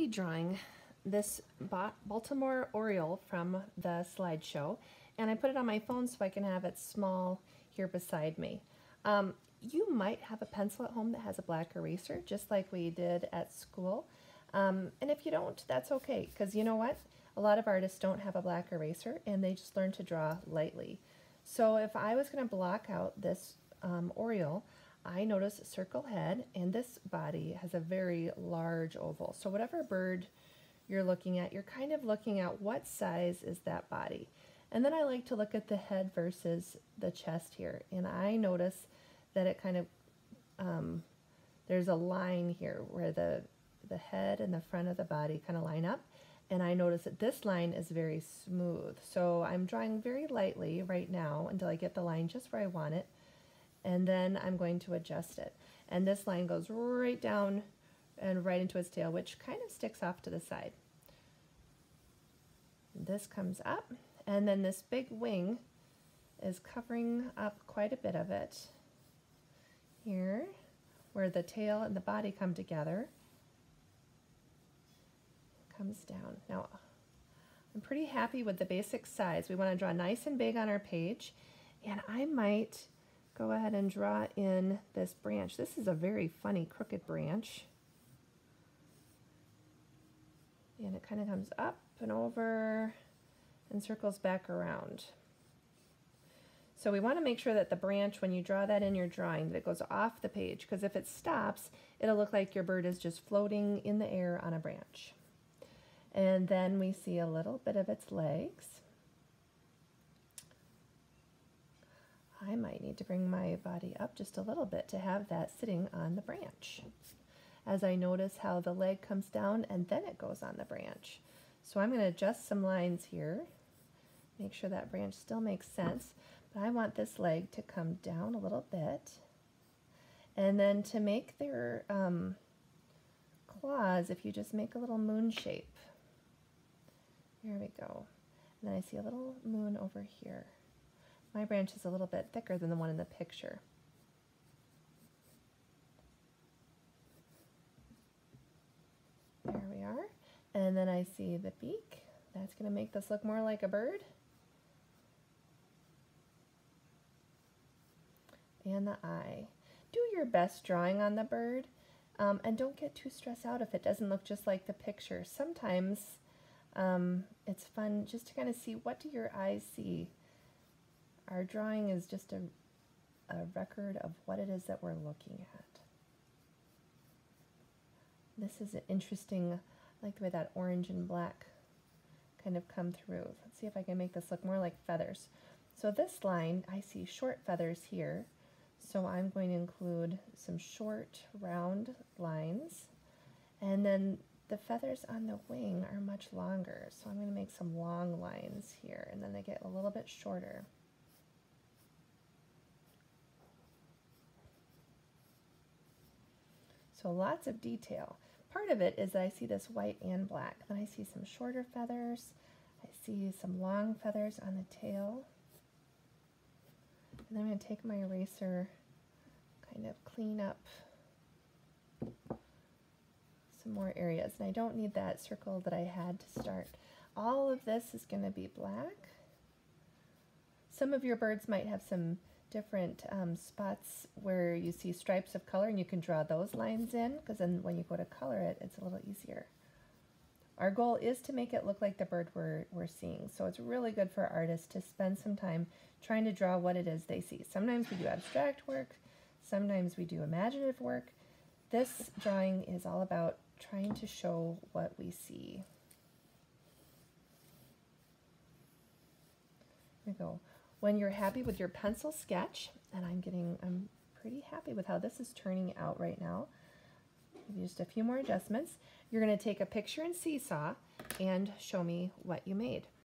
be drawing this Baltimore Oriole from the slideshow, and I put it on my phone so I can have it small here beside me. Um, you might have a pencil at home that has a black eraser, just like we did at school. Um, and if you don't, that's okay, because you know what? A lot of artists don't have a black eraser, and they just learn to draw lightly. So if I was going to block out this um, Oriole, I notice circle head, and this body has a very large oval. So whatever bird you're looking at, you're kind of looking at what size is that body. And then I like to look at the head versus the chest here. And I notice that it kind of, um, there's a line here where the, the head and the front of the body kind of line up. And I notice that this line is very smooth. So I'm drawing very lightly right now until I get the line just where I want it. And then I'm going to adjust it. And this line goes right down and right into its tail, which kind of sticks off to the side. This comes up, and then this big wing is covering up quite a bit of it here, where the tail and the body come together. Comes down. Now, I'm pretty happy with the basic size. We want to draw nice and big on our page, and I might go ahead and draw in this branch. This is a very funny crooked branch. and it kind of comes up and over and circles back around. So we want to make sure that the branch, when you draw that in your drawing, that it goes off the page, because if it stops, it'll look like your bird is just floating in the air on a branch. And then we see a little bit of its legs. I might need to bring my body up just a little bit to have that sitting on the branch as I notice how the leg comes down and then it goes on the branch. So I'm going to adjust some lines here, make sure that branch still makes sense, but I want this leg to come down a little bit. And then to make their um, claws, if you just make a little moon shape, here we go. And then I see a little moon over here. My branch is a little bit thicker than the one in the picture. There we are. And then I see the beak. That's going to make this look more like a bird. And the eye. Do your best drawing on the bird. Um, and don't get too stressed out if it doesn't look just like the picture. Sometimes um, it's fun just to kind of see what do your eyes see. Our drawing is just a, a record of what it is that we're looking at. This is an interesting, I like the way that orange and black kind of come through. Let's see if I can make this look more like feathers. So this line, I see short feathers here. So I'm going to include some short round lines. And then the feathers on the wing are much longer. So I'm going to make some long lines here and then they get a little bit shorter. So lots of detail. Part of it is that I see this white and black. Then I see some shorter feathers. I see some long feathers on the tail. And I'm going to take my eraser, kind of clean up some more areas. And I don't need that circle that I had to start. All of this is going to be black. Some of your birds might have some different um, spots where you see stripes of color and you can draw those lines in because then when you go to color it, it's a little easier. Our goal is to make it look like the bird we're, we're seeing. So it's really good for artists to spend some time trying to draw what it is they see. Sometimes we do abstract work, sometimes we do imaginative work. This drawing is all about trying to show what we see. Here we go when you're happy with your pencil sketch, and I'm getting, I'm pretty happy with how this is turning out right now. Just a few more adjustments. You're going to take a picture in Seesaw and show me what you made.